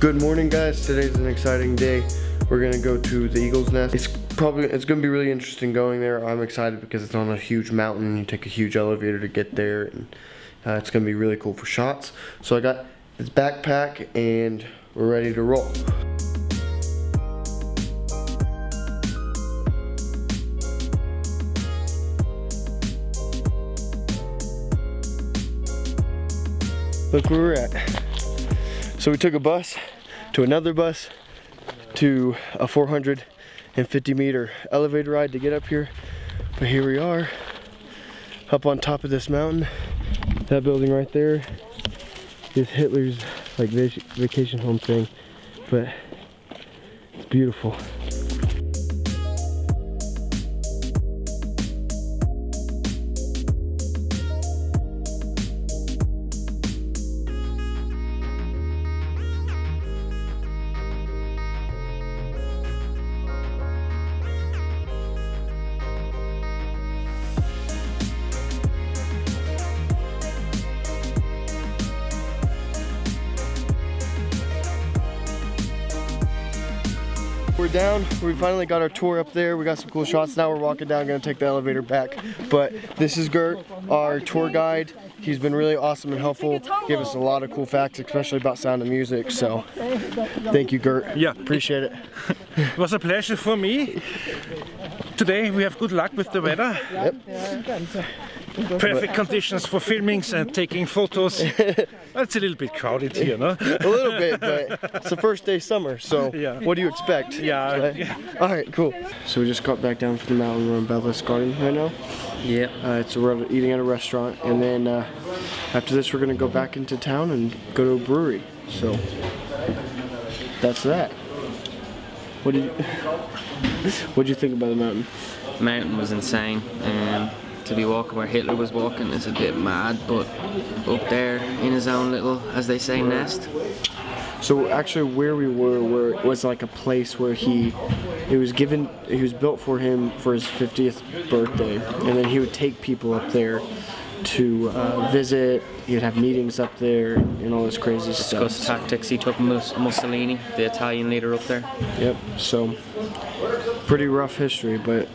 Good morning guys, today's an exciting day. We're gonna go to the Eagle's Nest. It's probably, it's gonna be really interesting going there. I'm excited because it's on a huge mountain. You take a huge elevator to get there and uh, it's gonna be really cool for shots. So I got this backpack and we're ready to roll. Look where we're at. So we took a bus to another bus to a 450 meter elevator ride to get up here. But here we are, up on top of this mountain. That building right there is Hitler's like vacation home thing, but it's beautiful. We're down, we finally got our tour up there. We got some cool shots. Now we're walking down, gonna take the elevator back. But this is Gert, our tour guide. He's been really awesome and helpful. Gave us a lot of cool facts, especially about sound and music. So thank you, Gert. Yeah. Appreciate it. It was a pleasure for me. Today we have good luck with the weather. Yep. Perfect conditions for filmings and taking photos. it's a little bit crowded here, no? a little bit, but it's the first day summer, so Yeah. what do you expect? Yeah, Right? yeah. All right, cool. So we just got back down from the mountain. We're in Berchtesgaden right now. Yeah. Uh, it's a, we're eating at a restaurant, and then uh, after this, we're gonna go back into town and go to a brewery. So that's that. What did you What did you think about the mountain? Mountain was insane. Um, to be walking where Hitler was walking is a bit mad, but up there in his own little, as they say, nest. So actually, where we were, were was like a place where he, it was given, it was built for him for his 50th birthday, and then he would take people up there to uh, visit. He'd have meetings up there and all this crazy Discuss stuff. tactics. He took Mus- Mussolini, the Italian leader, up there. Yep. So pretty rough history, but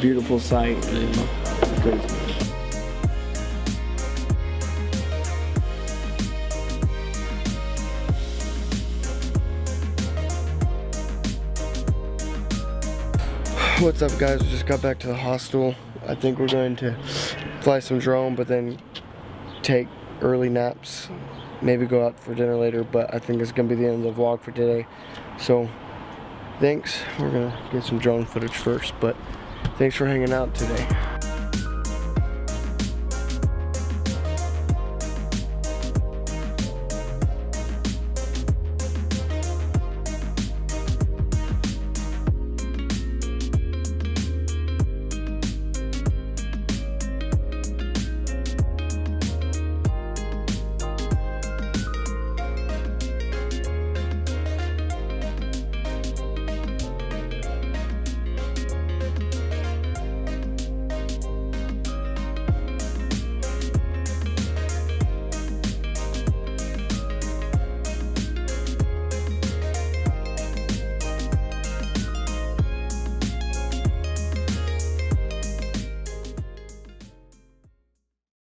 beautiful sight. What's up guys? We just got back to the hostel. I think we're going to fly some drone but then take early naps. Maybe go out for dinner later, but I think it's gonna be the end of the vlog for today. So thanks. We're gonna get some drone footage first, but thanks for hanging out today.